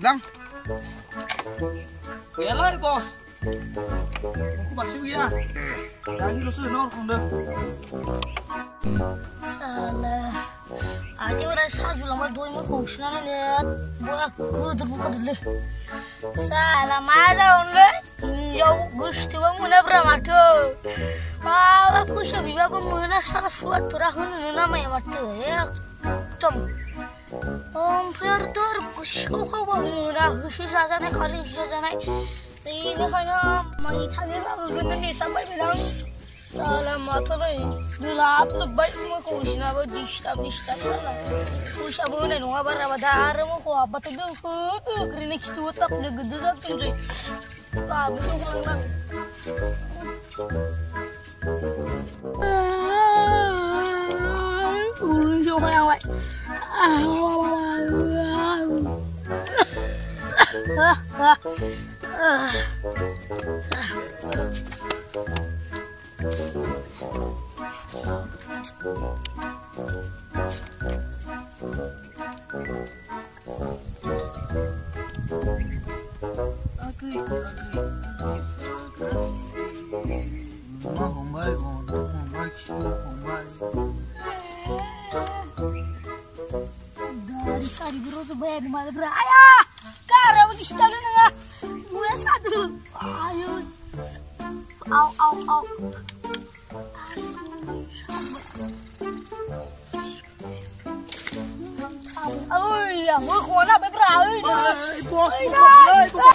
Jangan. Ya lah bos. Aku masih ya. Lagi lu sudah nor kunda. সালা আজ ওরা সাজগুলো আমার দই মুখ উষ্ণ নিলে বয়া কুদর পড়লে সালা মা যাওনলে যাও গুষ্টি বা মনে পড়া মাঠো। বাবা কুশো বিভাগ মনে সারা শুয়ার তোরা হুন না মাই মারতে একদম। ওমফ্রের তোর কুশো খবর মনে হুশি থাকে سلام ماطلي دولاب لباي ما كوشنا بو ديشتا ديشتا سلام. كوش أبو نن هو برا بدار ما هو أبى تدو خود كرينك شتو تاب لقدر زاد تمشي تاب شو خلنا ورن شو خلنا واي Ah, ah, ah. Ayah! Karena aku di setelah Gue satu eu. เอาเอาเอาเอ้ยมือโคนอะไม่เปล่าเอ้ย ไอ้พวกไอ้พวก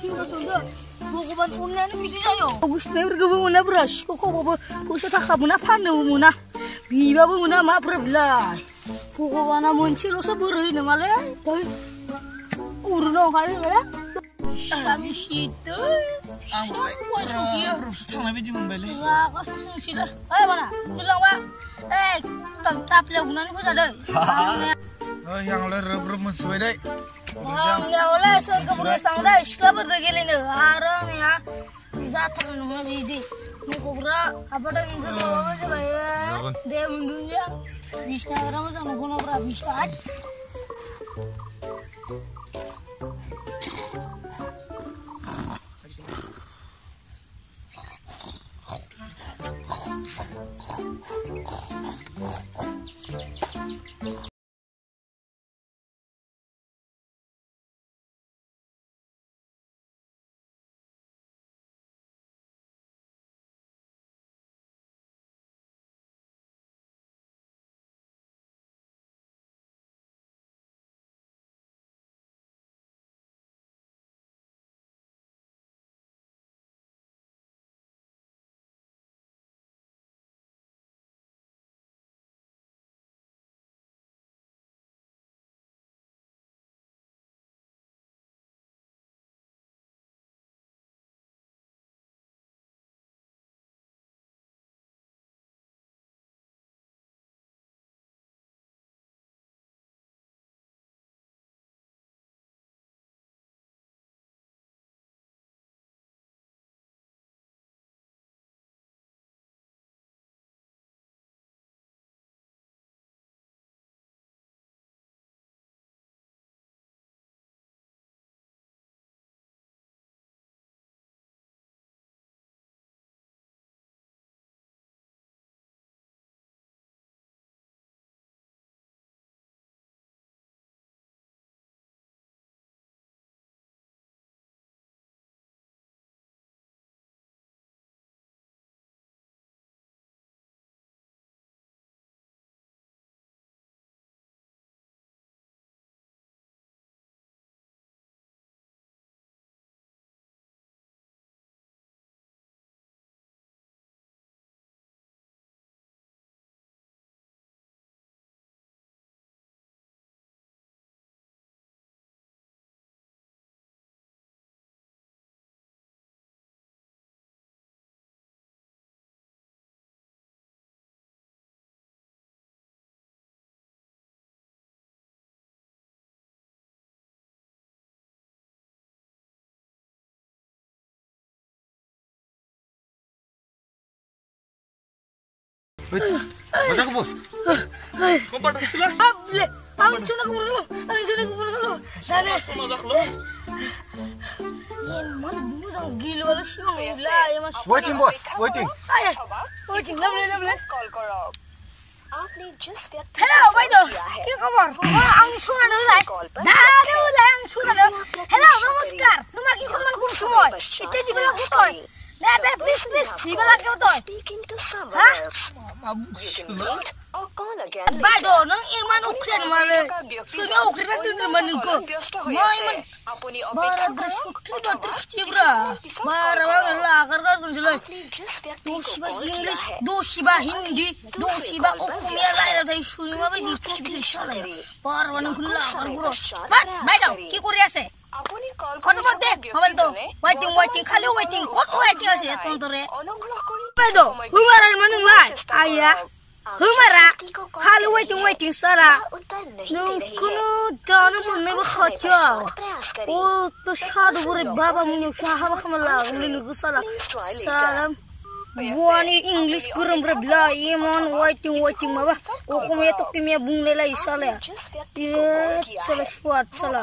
sih udah sudah. Buku ban unya ni bisa yo. Bagus nih bergabung muna brush. Kok kok bawa kusa tak kamu na panu muna. Biba bu muna ma problem. Buku mana muncul lo seburu ini malah. Tapi urno kali malah. Sami situ. Ang Wah, sugi. bro, sa tama bi di mo bale. Wah, kau susun sila. Ayo mana? Bilang. Eh, tam tap le gunan ko sada. Eh, yang le rub rub sesuai ya oleh sur ke. Suka gini nih. Ya. Bisa terkenal jadi. Mukubra apa dah yang seru hmm. bayar. Dia mundunya. Bisa orang sama guna berapa bisa. Oh. ಮಜಾಕ boss hello' নমস্কাৰ তোমাৰ কিছুমান কোনো সময় এতিয়া দিবলৈ কি কয় নে নে প্লিজ প্লিজ দিবে লাগে তো কিন্তু সব হ্যাঁ Bado, neng iman ukren male. Sume ukren tindre maninko. Ma iman. Bara gres ukren do trishti bra. Bara bang la agar gar kun selo. Doshi ba English, doshi ba Hindi, doshi ba Okumiya la ira dai shui ma ba dikki bi shala ya. Bara ban kun la agar guro. Bat, bado, ki kuri ase? কত বলতে mobile তো waiting waiting খালি waiting কত waiting আছে তোর তোরে অনুগ্রহ করে বেদো উমারের মানে নাই আইয়া humara halu waiting waiting sara nung kunu dana mun ne khacha o to shadu bure baba mun shahaba khamala mun lu sala salam. Wani english kurum rabla iman waiting waiting maba o khumya to kimya bungle la isala ye sala swat sala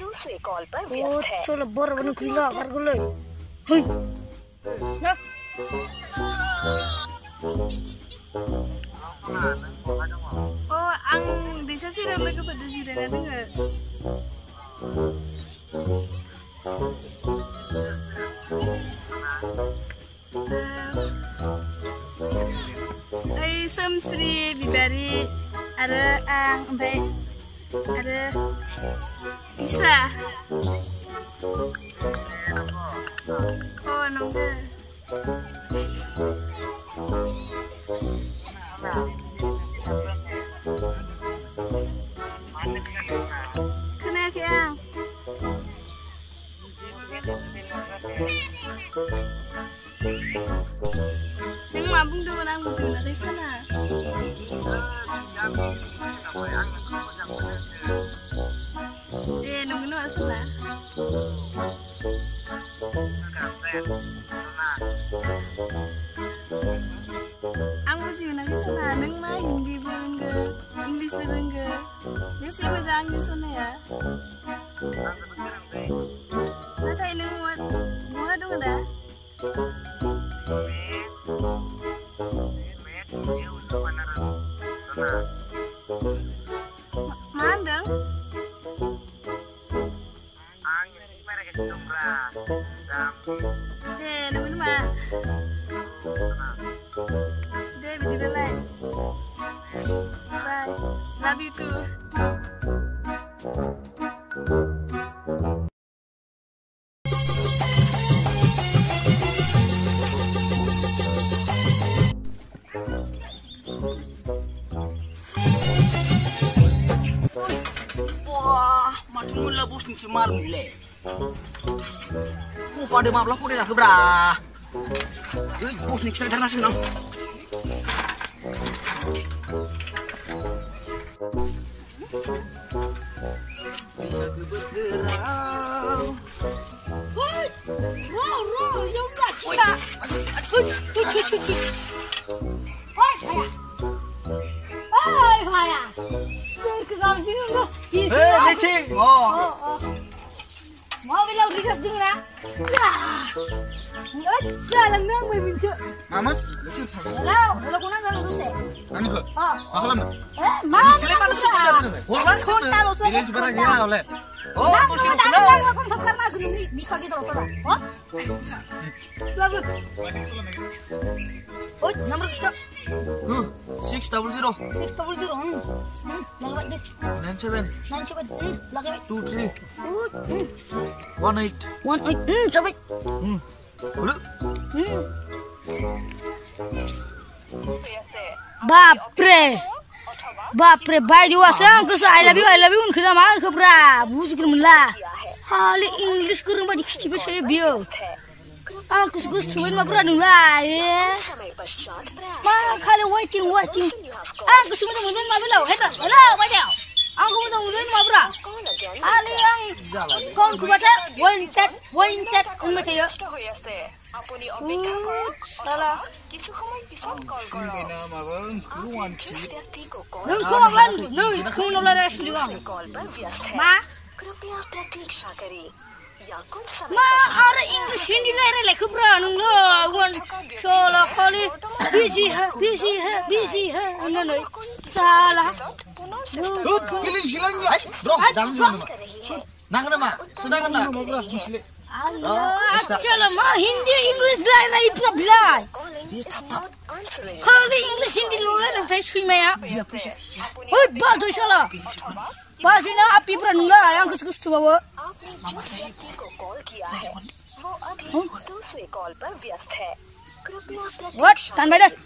दूसरे call पर व्यस्त है चलो बोर बन खुला Oh, ang desa sila lagi pada sila nanti nggak? Kenapa yang? Neng mabung tuh menang musim dari sana. Eh, nunggu nunggu sana. Di. Neng mah Hindi belum ke, Nandi Suranga. Yes, you were Zangi Sunaya. What I know what? What do that? Semal mule. Ku pada mablah ku dah kebra. Bos ni kita internasional. Bisa ku bergerak. Hui hui hui. Ayos din na. Ngot sa lang na may minjo. Mamas, lusot sa. Wala, wala ko na ng luse. Ano ko? Oh, akala mo. Eh, mamas. Kailan pa sa pagdala ng? Wala ko na. Hindi si para niya ole. Oh, ko si sino? Ano ko sa karna sa ni mi pa gito ro. Ha? Labo. Oh, number ko. Huh, 600. 600. 97 97 mm, laki mi 2 3 mm. 1 8 1 8 mm, Bapre. Bapre baik dewasa ke saya lebih baik lebih unkira mal kebra busuk mula. Hali Inggris kurang badi kecil saya bio Aku segus cuman mah pernah nulai eh. 妈看的我惊我惊，啊，个什么东西嘛不了，还等不了我了，啊，个什么东西嘛不了，啊，你啊，光顾着问这问这，我们这有，嗯，好了。Nung. Ma. Kripya pratirsa kari. Ma ara English Hindi lere le kubra nung lo gon shola khali busy ha busy ha busy ha no no sala Dut village gilang ya bro dalan sunu nangrama sudangan na चलो मा हिन्दी इङ्ग्लिस लाएर इप्रो बिलाइ खालि इङ्ग्लिस हिन्दी लोएर चाहिँ छुइमाया ओइ बाल दुई साल बाजी ना आप पीपर नूला आया कुछ कुछ चुबा वो। को कॉल किया है वो अभी दूसरे कॉल पर व्यस्त है कृपया what turn by that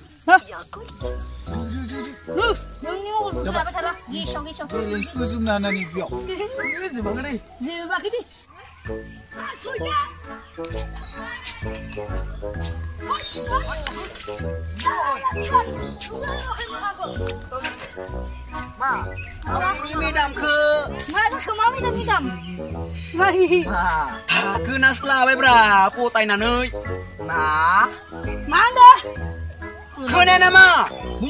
มาเอาม่มีดำคือมาคือมาม่ดำม่ดำมาถ้าคือนาสลาไว้บราปูไตนาเนยนามาเด้อคือแน่นะมา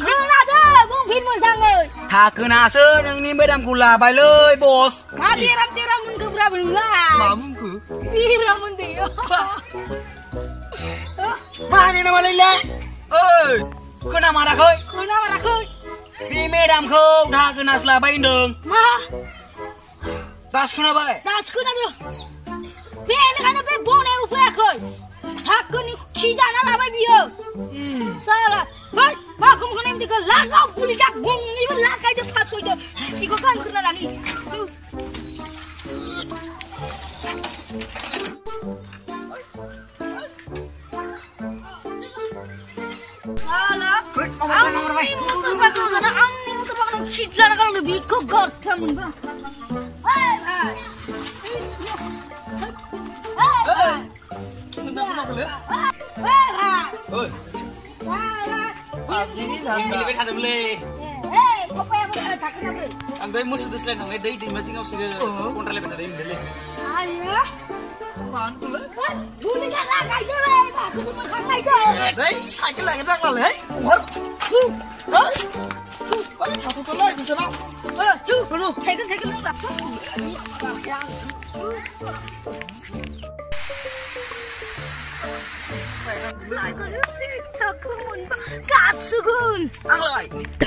คือนาเด้อมึงพินมึงสั่งเลยถ้าคือนาเซอร์นึงนี่ไม่ดำกูลาไปเลยบอสมาพี่รำทีรำมึงคือประบุญละมามึงคือพี่รำมึงเดียว Mana nama lele? Hey, kena marah kau. Kena marah kau. Di medam kau dah kena selapain dong. Ma. Das kena apa? Das kena tu. Biar kena biar boleh upaya kau. Tak kau ni kijar nak apa biar? Saya lah. Ma, kau mungkin dia lagau pulih kau. Bung ni pun lagau jauh tak suka. Tiga kan kena ni. Vai, vai, vai. Anni mu tu दै दैमा जिङाव सिगो कन्ट्रालायबाय थादों इमदेलै आयो साइकेल 빨리 다 불거나 괜찮아? 어, 쭉 그럼 최근 최근 나가. 아이고, 자꾸 문 가수군. 아이.